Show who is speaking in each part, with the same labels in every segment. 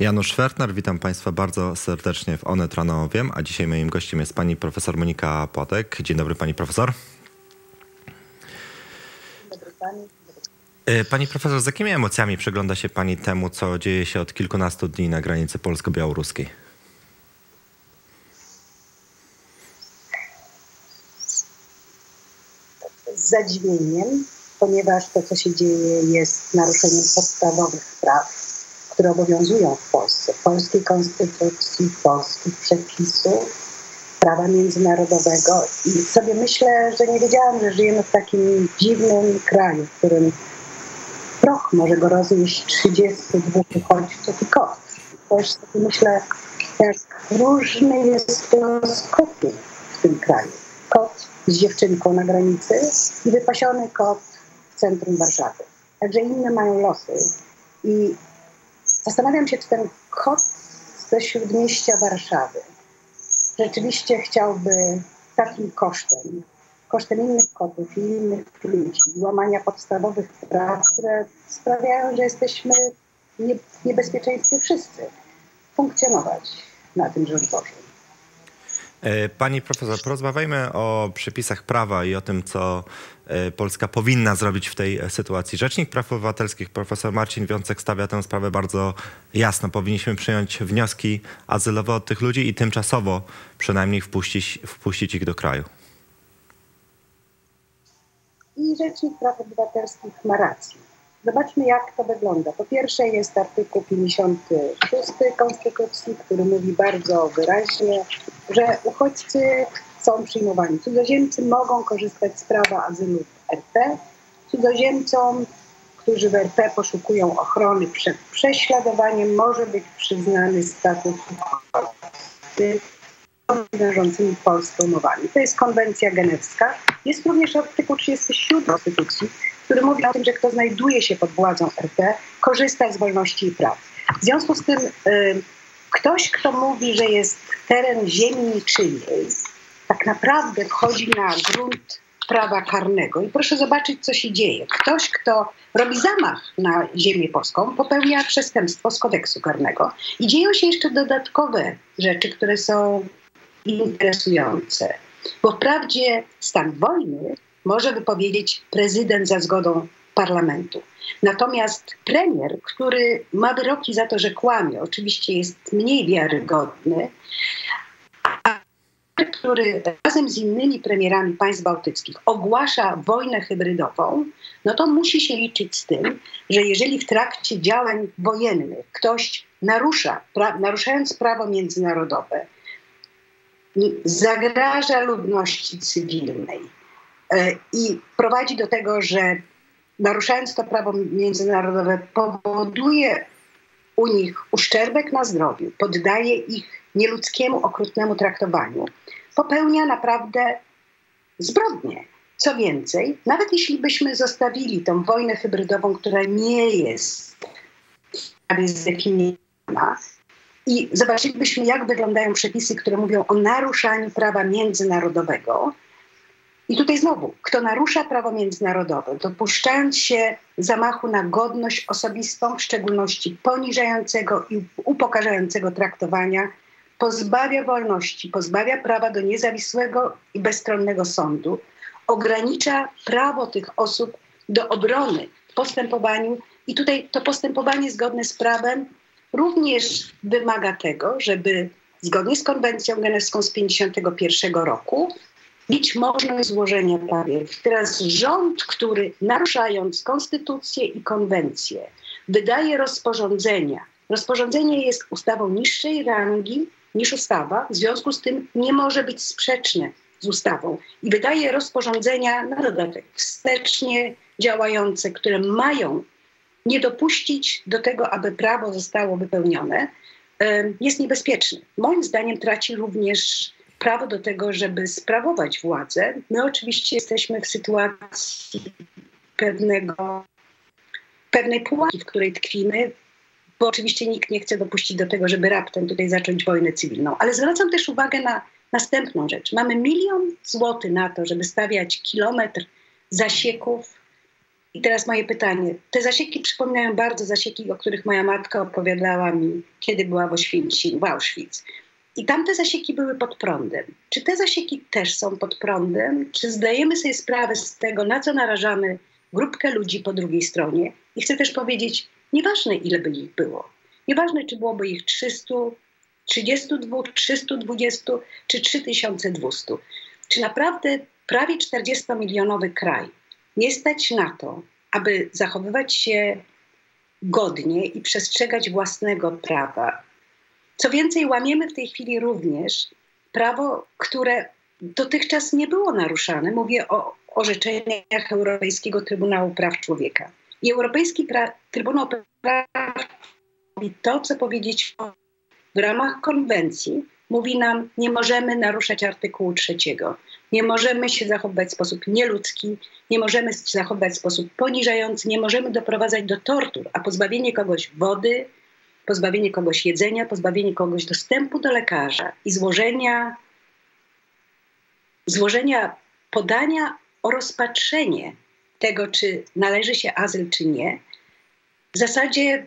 Speaker 1: Janusz Wertner, witam Państwa bardzo serdecznie w Onet Rano Wiem, a dzisiaj moim gościem jest pani profesor Monika Płatek. Dzień dobry pani profesor.
Speaker 2: Dobry pani.
Speaker 1: E, pani profesor, z jakimi emocjami przygląda się pani temu, co dzieje się od kilkunastu dni na granicy polsko-białoruskiej?
Speaker 2: Z zadziwieniem, ponieważ to, co się dzieje, jest naruszeniem podstawowych praw, które obowiązują w Polsce, polskiej konstytucji, polskich przepisów, prawa międzynarodowego. I sobie myślę, że nie wiedziałam, że żyjemy w takim dziwnym kraju, w którym proch może go rozjeść 32 uchodźców i kot. Też sobie myślę, jak różny jest los kotu w tym kraju. Kot z dziewczynką na granicy i wypasiony kot w centrum Warszawy. Także inne mają losy. I zastanawiam się, czy ten kot ze śródmieścia Warszawy rzeczywiście chciałby takim kosztem, kosztem innych kotów i innych ludzi, łamania podstawowych praw, które sprawiają, że jesteśmy w niebezpieczeństwie wszyscy, funkcjonować na tym Bożym.
Speaker 1: E, pani profesor, porozmawiajmy o przepisach prawa i o tym, co e, Polska powinna zrobić w tej sytuacji. Rzecznik Praw Obywatelskich, profesor Marcin Wiącek, stawia tę sprawę bardzo jasno. Powinniśmy przyjąć wnioski azylowe od tych ludzi i tymczasowo przynajmniej wpuścić, wpuścić ich do kraju.
Speaker 2: I Rzecznik Praw Obywatelskich ma rację. Zobaczmy, jak to wygląda. Po pierwsze jest artykuł 56 Konstytucji, który mówi bardzo wyraźnie, że uchodźcy są przyjmowani. Cudzoziemcy mogą korzystać z prawa azylu w RP. Cudzoziemcom, którzy w RP poszukują ochrony przed prześladowaniem, może być przyznany status uchodźcy wiążącymi Polską umowami. To jest konwencja genewska. Jest również artykuł 37 Konstytucji, który mówi o tym, że kto znajduje się pod władzą RP, korzysta z wolności i praw. W związku z tym y, ktoś, kto mówi, że jest teren ziemi niczyjej, tak naprawdę wchodzi na grunt prawa karnego. I proszę zobaczyć, co się dzieje. Ktoś, kto robi zamach na ziemię polską, popełnia przestępstwo z kodeksu karnego. I dzieją się jeszcze dodatkowe rzeczy, które są interesujące. Bo wprawdzie stan wojny może wypowiedzieć prezydent za zgodą parlamentu. Natomiast premier, który ma wyroki za to, że kłamie, oczywiście jest mniej wiarygodny, a który razem z innymi premierami państw bałtyckich ogłasza wojnę hybrydową, no to musi się liczyć z tym, że jeżeli w trakcie działań wojennych ktoś narusza, pra, naruszając prawo międzynarodowe, zagraża ludności cywilnej, i prowadzi do tego, że naruszając to prawo międzynarodowe, powoduje u nich uszczerbek na zdrowiu, poddaje ich nieludzkiemu, okrutnemu traktowaniu, popełnia naprawdę zbrodnie. Co więcej, nawet jeśli byśmy zostawili tą wojnę hybrydową, która nie jest zdefiniowana, i zobaczylibyśmy, jak wyglądają przepisy, które mówią o naruszaniu prawa międzynarodowego, i tutaj znowu, kto narusza prawo międzynarodowe, dopuszczając się zamachu na godność osobistą, w szczególności poniżającego i upokarzającego traktowania, pozbawia wolności, pozbawia prawa do niezawisłego i bezstronnego sądu, ogranicza prawo tych osób do obrony w postępowaniu. I tutaj to postępowanie zgodne z prawem również wymaga tego, żeby zgodnie z konwencją genewską z 1951 roku mieć możliwość złożenia papierów. Teraz rząd, który naruszając konstytucję i konwencję, wydaje rozporządzenia. Rozporządzenie jest ustawą niższej rangi niż ustawa, w związku z tym nie może być sprzeczne z ustawą i wydaje rozporządzenia na dodatek wstecznie działające, które mają nie dopuścić do tego, aby prawo zostało wypełnione, jest niebezpieczny. Moim zdaniem traci również prawo do tego, żeby sprawować władzę. My oczywiście jesteśmy w sytuacji pewnego, pewnej pułapki, w której tkwimy, bo oczywiście nikt nie chce dopuścić do tego, żeby raptem tutaj zacząć wojnę cywilną. Ale zwracam też uwagę na następną rzecz. Mamy milion złotych na to, żeby stawiać kilometr zasieków I teraz moje pytanie. Te zasieki przypominają bardzo zasieki, o których moja matka opowiadała mi, kiedy była w Oświęcim, w Auschwitz. I tamte zasieki były pod prądem. Czy te zasieki też są pod prądem? Czy zdajemy sobie sprawę z tego, na co narażamy grupkę ludzi po drugiej stronie? I chcę też powiedzieć, nieważne ile by ich było. Nieważne, czy byłoby ich 300, 32, 320 czy 3200. Czy naprawdę prawie 40-milionowy kraj nie stać na to, aby zachowywać się godnie i przestrzegać własnego prawa. Co więcej, łamiemy w tej chwili również prawo, które dotychczas nie było naruszane. Mówię o orzeczeniach Europejskiego Trybunału Praw Człowieka. I Europejski pra- Trybunał Praw mówi to, co powiedzieć w ramach konwencji, mówi nam, nie możemy naruszać artykułu trzeciego. Nie możemy się zachowywać w sposób nieludzki, nie możemy się zachowywać w sposób poniżający, nie możemy doprowadzać do tortur, a pozbawienie kogoś wody, pozbawienie kogoś jedzenia, pozbawienie kogoś dostępu do lekarza i złożenia, złożenia podania o rozpatrzenie tego, czy należy się azyl, czy nie, w zasadzie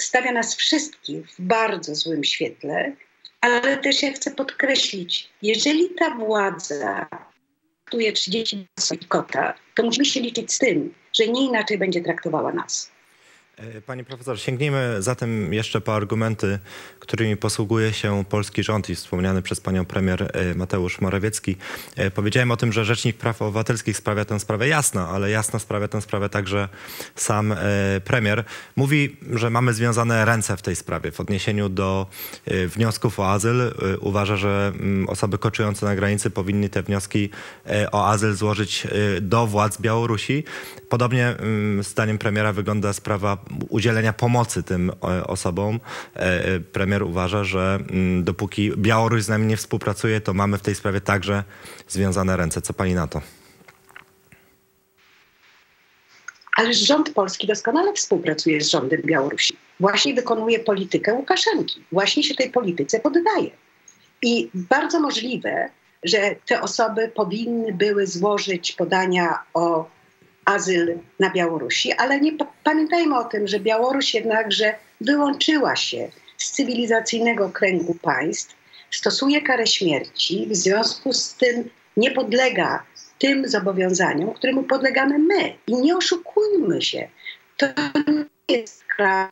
Speaker 2: stawia nas wszystkich w bardzo złym świetle ale też ja chcę podkreślić, jeżeli ta władza traktuje 30 kota, to musimy się liczyć z tym, że nie inaczej będzie traktowała nas.
Speaker 1: E, panie profesor, sięgnijmy zatem jeszcze po argumenty, którymi posługuje się polski rząd i wspomniany przez panią premier e, Mateusz Morawiecki. E, powiedziałem o tym, że Rzecznik Praw Obywatelskich sprawia tę sprawę jasno, ale jasno sprawia tę sprawę także sam premier. Mówi, że mamy związane ręce w tej sprawie w odniesieniu do wniosków o azyl. Uważa, że mm, osoby koczujące na granicy powinny te wnioski o azyl złożyć do władz Białorusi. Podobnie mm, zdaniem premiera wygląda sprawa udzielenia pomocy tym e, osobom. E, e, premier uważa, że mm, dopóki Białoruś z nami nie współpracuje, to mamy w tej sprawie także związane ręce. Co pani na to?
Speaker 2: Ale rząd polski doskonale współpracuje z rządem Białorusi. Właśnie wykonuje politykę Łukaszenki. Właśnie się tej polityce poddaje. I bardzo możliwe, że te osoby powinny były złożyć podania o azyl na Białorusi, ale nie pamiętajmy o tym, że Białoruś jednakże wyłączyła się z cywilizacyjnego kręgu państw, stosuje karę śmierci, w związku z tym nie podlega tym zobowiązaniom, któremu podlegamy my. I nie oszukujmy się, to nie jest kraj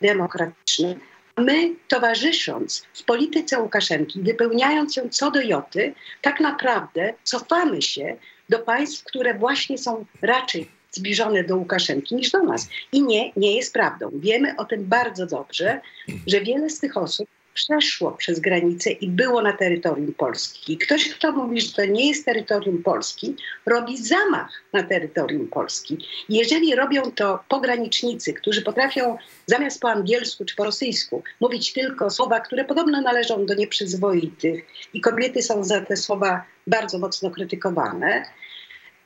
Speaker 2: demokratyczny. My, towarzysząc w polityce Łukaszenki, wypełniając ją co do joty, tak naprawdę cofamy się do państw, które właśnie są raczej zbliżone do Łukaszenki niż do nas. I nie, nie jest prawdą. Wiemy o tym bardzo dobrze, że wiele z tych osób przeszło przez granicę i było na terytorium Polski. Ktoś, kto mówi, że to nie jest terytorium Polski, robi zamach na terytorium Polski. Jeżeli robią to pogranicznicy, którzy potrafią zamiast po angielsku czy po rosyjsku mówić tylko słowa, które podobno należą do nieprzyzwoitych i kobiety są za te słowa bardzo mocno krytykowane,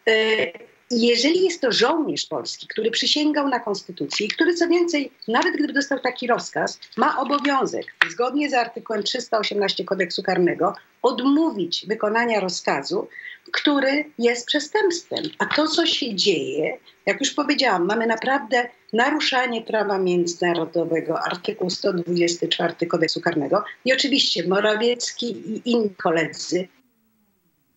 Speaker 2: e, jeżeli jest to żołnierz polski, który przysięgał na konstytucję i który co więcej, nawet gdyby dostał taki rozkaz, ma obowiązek, zgodnie z artykułem 318 kodeksu karnego, odmówić wykonania rozkazu, który jest przestępstwem. A to, co się dzieje, jak już powiedziałam, mamy naprawdę naruszanie prawa międzynarodowego, artykuł 124 kodeksu karnego. I oczywiście Morawiecki i inni koledzy,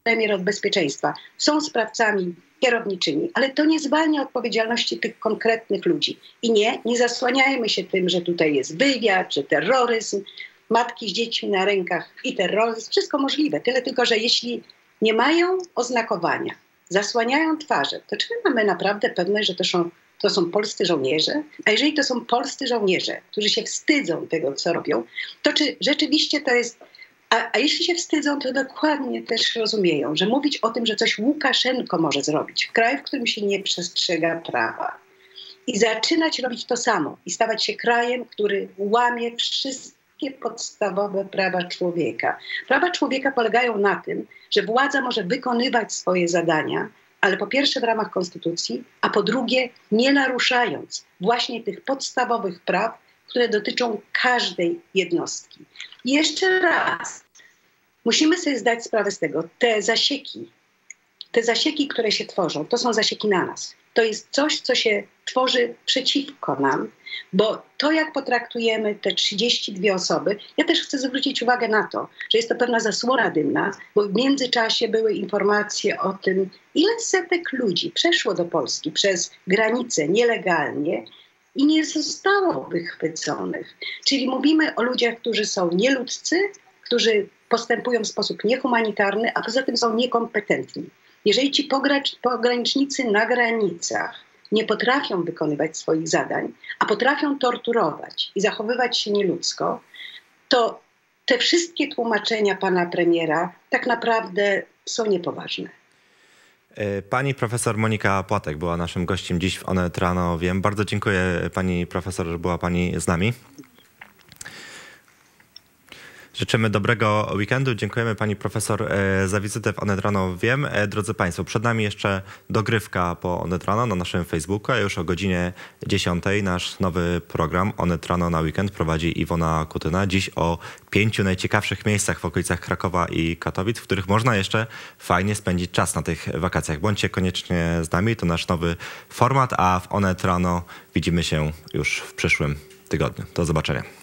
Speaker 2: premier od bezpieczeństwa, są sprawcami kierowniczymi, ale to nie zwalnia odpowiedzialności tych konkretnych ludzi. I nie, nie zasłaniajmy się tym, że tutaj jest wywiad, czy terroryzm, matki z dziećmi na rękach i terroryzm, wszystko możliwe. Tyle tylko, że jeśli nie mają oznakowania, zasłaniają twarze, to czy my mamy naprawdę pewność, że to są, to są polscy żołnierze? A jeżeli to są polscy żołnierze, którzy się wstydzą tego, co robią, to czy rzeczywiście to jest a, a, jeśli się wstydzą, to dokładnie też rozumieją, że mówić o tym, że coś Łukaszenko może zrobić w kraju, w którym się nie przestrzega prawa i zaczynać robić to samo i stawać się krajem, który łamie wszystkie podstawowe prawa człowieka. Prawa człowieka polegają na tym, że władza może wykonywać swoje zadania, ale po pierwsze w ramach konstytucji, a po drugie nie naruszając właśnie tych podstawowych praw, które dotyczą każdej jednostki. jeszcze raz, musimy sobie zdać sprawę z tego, te zasieki, te zasieki, które się tworzą, to są zasieki na nas. To jest coś, co się tworzy przeciwko nam, bo to, jak potraktujemy te 32 osoby, ja też chcę zwrócić uwagę na to, że jest to pewna zasłona dymna, bo w międzyczasie były informacje o tym, ile setek ludzi przeszło do Polski przez granicę nielegalnie i nie zostało wychwyconych. Czyli mówimy o ludziach, którzy są nieludzcy, którzy postępują w sposób niehumanitarny, a poza tym są niekompetentni. Jeżeli ci pogranicznicy na granicach nie potrafią wykonywać swoich zadań, a potrafią torturować i zachowywać się nieludzko, to te wszystkie tłumaczenia pana premiera tak naprawdę są niepoważne.
Speaker 1: E, pani profesor Monika Płatek była naszym gościem dziś w Onet Rano Wiem. Bardzo dziękuję pani profesor, że była pani z nami. Życzymy dobrego weekendu. Dziękujemy pani profesor e, za wizytę w Onet Rano Wiem. E, drodzy państwo, przed nami jeszcze dogrywka po Onet Rano na naszym Facebooku, a już o godzinie 10 nasz nowy program Onet Rano na weekend prowadzi Iwona Kutyna. Dziś o pięciu najciekawszych miejscach w okolicach Krakowa i Katowic, w których można jeszcze fajnie spędzić czas na tych wakacjach. Bądźcie koniecznie z nami, to nasz nowy format, a w Onet Rano widzimy się już w przyszłym tygodniu. Do zobaczenia.